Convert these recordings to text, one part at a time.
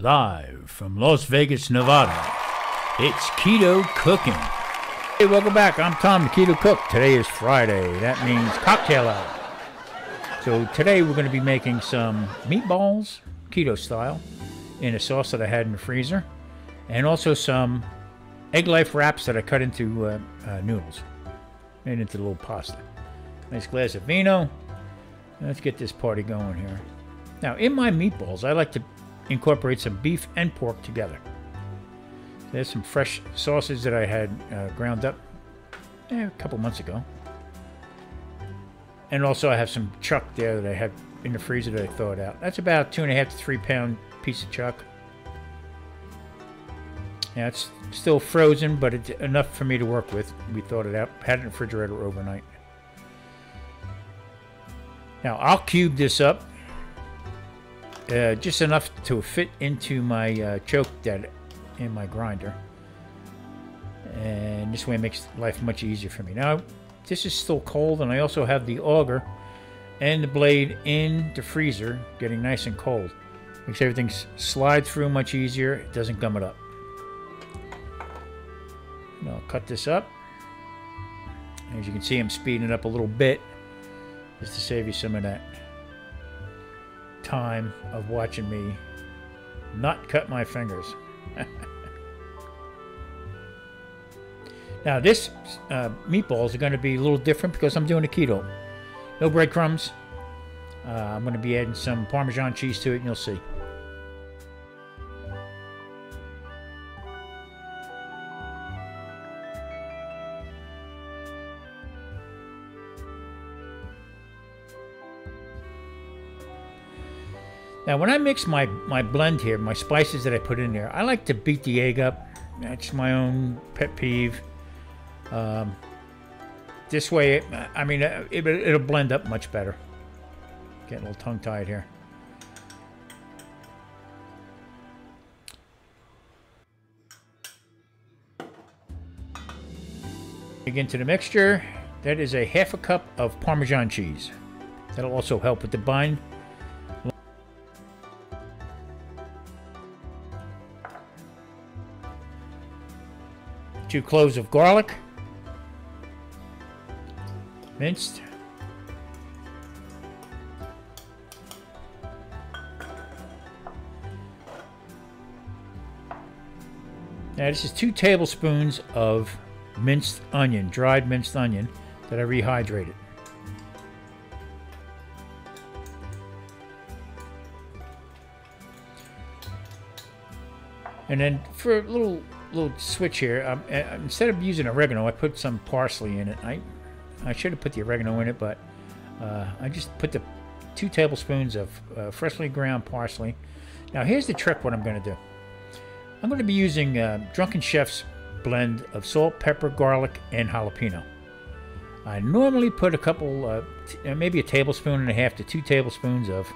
Live from Las Vegas, Nevada, it's Keto Cooking. Hey, welcome back. I'm Tom, the Keto Cook. Today is Friday. That means cocktail hour. So today we're going to be making some meatballs, keto style, in a sauce that I had in the freezer, and also some Egglife wraps that I cut into uh, uh, noodles and into a little pasta. Nice glass of vino. Let's get this party going here. Now, in my meatballs, I like to incorporate some beef and pork together. There's some fresh sausage that I had uh, ground up eh, a couple months ago. And also I have some chuck there that I have in the freezer that I thawed out. That's about two and a half to three pound piece of chuck. Yeah, it's still frozen, but it's enough for me to work with. We thawed it out, had it in the refrigerator overnight. Now I'll cube this up uh, just enough to fit into my uh, choke that in my grinder. And this way makes life much easier for me. Now, this is still cold, and I also have the auger and the blade in the freezer getting nice and cold. Makes everything slide through much easier. It doesn't gum it up. And I'll cut this up. As you can see, I'm speeding it up a little bit just to save you some of that time of watching me not cut my fingers. now this uh, meatballs are going to be a little different because I'm doing a keto. No breadcrumbs. Uh, I'm going to be adding some Parmesan cheese to it and you'll see. Now, when I mix my, my blend here, my spices that I put in there, I like to beat the egg up. That's my own pet peeve. Um, this way, I mean, uh, it, it'll blend up much better. Getting a little tongue-tied here. Into the mixture. That is a half a cup of Parmesan cheese. That'll also help with the bind. Two cloves of garlic, minced. Now this is two tablespoons of minced onion, dried minced onion that I rehydrated. And then for a little little switch here. Um, uh, instead of using oregano, I put some parsley in it. I I should have put the oregano in it, but uh, I just put the two tablespoons of uh, freshly ground parsley. Now here's the trick. What I'm going to do. I'm going to be using uh, Drunken Chef's blend of salt, pepper, garlic, and jalapeno. I normally put a couple, uh, uh, maybe a tablespoon and a half to two tablespoons of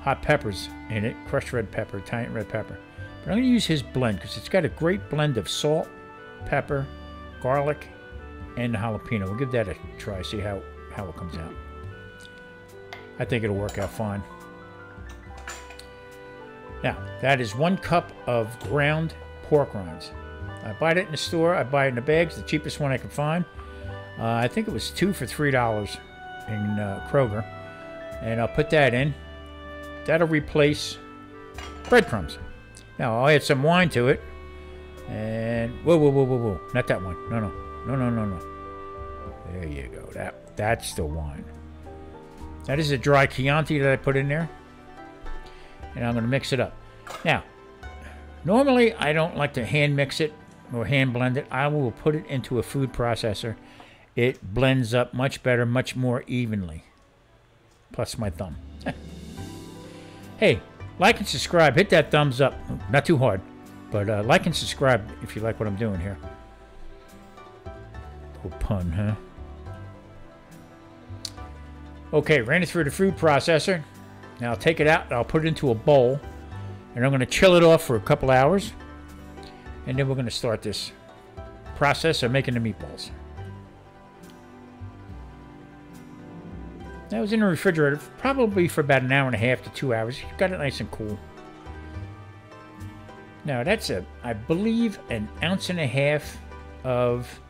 hot peppers in it, crushed red pepper, giant red pepper. But I'm going to use his blend because it's got a great blend of salt, pepper, garlic, and jalapeno. We'll give that a try, see how, how it comes out. I think it'll work out fine. Now, that is one cup of ground pork rinds. I buy it in the store. I buy it in the bags, the cheapest one I can find. Uh, I think it was two for three dollars in uh, Kroger, and I'll put that in. That'll replace breadcrumbs. Now I'll add some wine to it. And whoa, whoa, whoa, whoa, whoa. Not that one. No, no. No, no, no, no. There you go. That that's the wine. That is a dry Chianti that I put in there. And I'm going to mix it up. Now, normally I don't like to hand mix it or hand blend it. I will put it into a food processor. It blends up much better, much more evenly. Plus my thumb. hey, like and subscribe. Hit that thumbs up. Not too hard, but uh, like and subscribe if you like what I'm doing here. Little pun, huh? Okay, ran it through the food processor. Now I'll take it out I'll put it into a bowl. And I'm going to chill it off for a couple hours. And then we're going to start this process of making the meatballs. That was in the refrigerator probably for about an hour and a half to two hours. Got it nice and cool. Now that's a, I believe, an ounce and a half of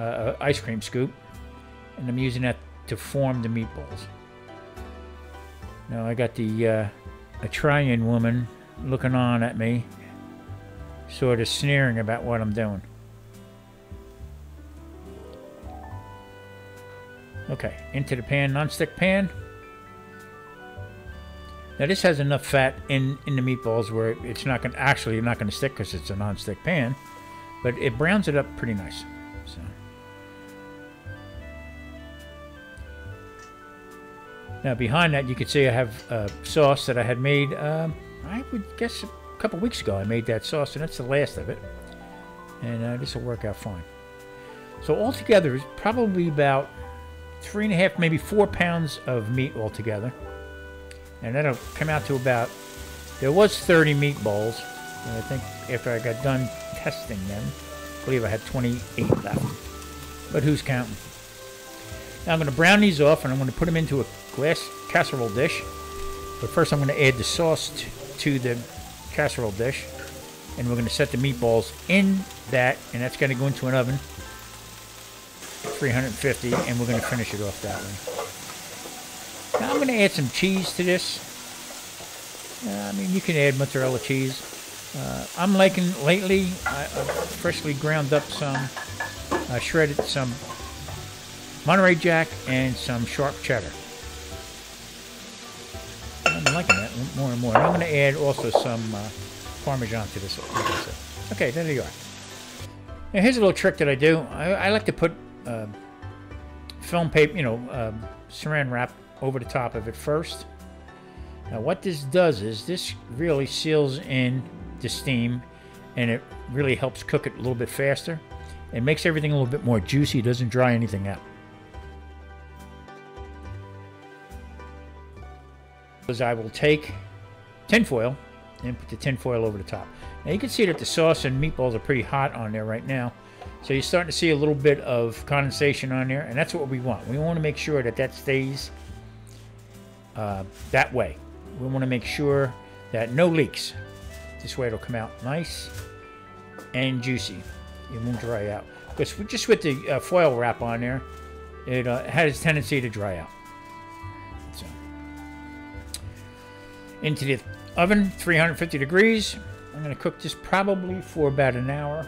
uh, ice cream scoop, and I'm using that to form the meatballs. Now I got the uh, Italian woman looking on at me, sort of sneering about what I'm doing. Okay, into the pan, non-stick pan. Now this has enough fat in, in the meatballs where it's not going to, actually not going to stick because it's a non-stick pan, but it browns it up pretty nice. So. Now behind that you can see I have uh, sauce that I had made, um, I would guess a couple weeks ago I made that sauce and that's the last of it. And uh, this will work out fine. So altogether it's probably about three and a half, maybe four pounds of meat altogether. And that'll come out to about, there was 30 meatballs. And I think after I got done testing them, I believe I had 28 left. But who's counting? Now I'm going to brown these off and I'm going to put them into a glass casserole dish. But first I'm going to add the sauce to the casserole dish. And we're going to set the meatballs in that, and that's going to go into an oven 350 and we're going to finish it off that way. Now I'm going to add some cheese to this. Uh, I mean, you can add mozzarella cheese. Uh, I'm liking lately, I, have freshly ground up some, uh, shredded some Monterey Jack and some sharp cheddar. I'm liking that more and more. And I'm going to add also some uh, Parmesan to this. Okay, there you are. Now here's a little trick that I do. I, I like to put uh, film paper, you know, uh, saran wrap over the top of it first. Now what this does is this really seals in the steam and it really helps cook it a little bit faster. It makes everything a little bit more juicy. Doesn't dry anything out. Because I will take tinfoil and put the tinfoil over the top. Now you can see that the sauce and meatballs are pretty hot on there right now. So you're starting to see a little bit of condensation on there, and that's what we want. We want to make sure that that stays uh, that way. We want to make sure that no leaks. This way it'll come out nice and juicy. It won't dry out. Because just with the uh, foil wrap on there, it uh, has a tendency to dry out. So, into the oven, 350 degrees. I'm going to cook this probably for about an hour.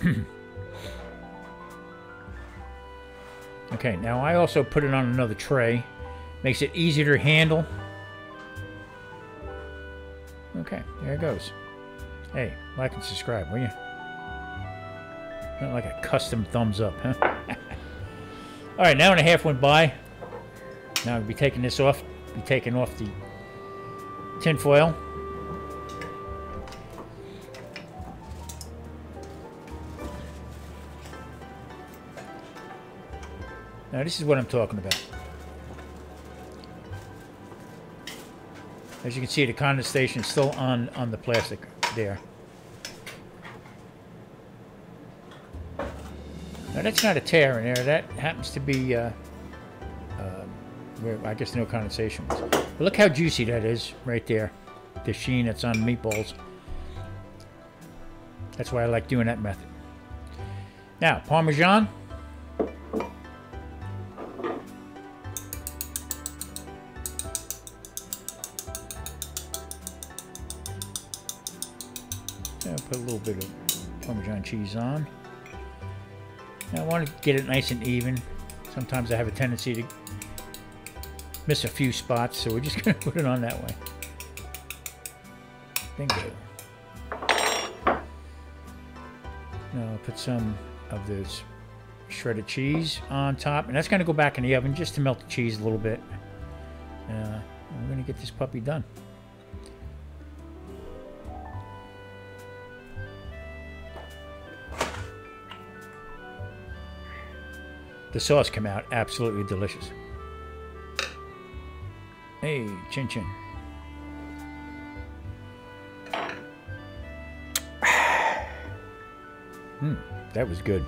okay, now I also put it on another tray. Makes it easier to handle. Okay, there it goes. Hey, like and subscribe, will you? Not like a custom thumbs up, huh? All right, now and a half went by. Now I'll be taking this off. Be taking off the tin foil. Now this is what I'm talking about. As you can see, the condensation is still on, on the plastic there. Now that's not a tear in there. That happens to be uh, I guess no condensation. But look how juicy that is right there. The sheen that's on meatballs. That's why I like doing that method. Now, Parmesan. put a little bit of Parmesan cheese on. Now I want to get it nice and even. Sometimes I have a tendency to miss a few spots, so we're just going to put it on that way. Bingo. Now I'll put some of this shredded cheese on top, and that's going to go back in the oven just to melt the cheese a little bit. Uh, we're going to get this puppy done. The sauce came out absolutely delicious. Hey, chin chin. Hmm, that was good.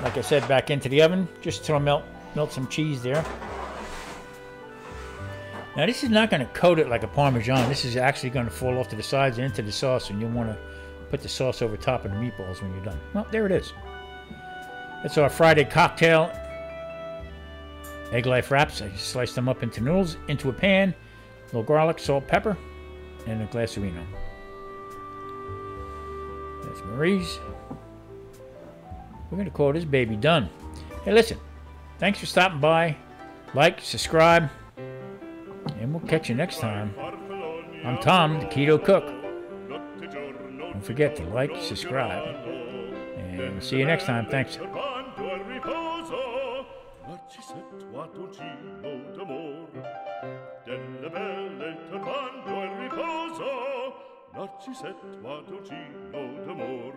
Like I said, back into the oven, just I melt Melt some cheese there. Now this is not going to coat it like a Parmesan. This is actually going to fall off to the sides and into the sauce, and you'll want to put the sauce over top of the meatballs when you're done. Well, there it is. That's our Friday cocktail. Egglife wraps. I sliced them up into noodles, into a pan, a little garlic, salt, pepper, and a glass of vino. That's Marie's. We're going to call this baby done. Hey, listen. Thanks for stopping by. Like, subscribe, and we'll catch you next time. I'm Tom, the Keto Cook. Don't forget to like, subscribe, and we'll see you next time. Thanks. Turbando il riposo Narcisetto a dolcino d'amor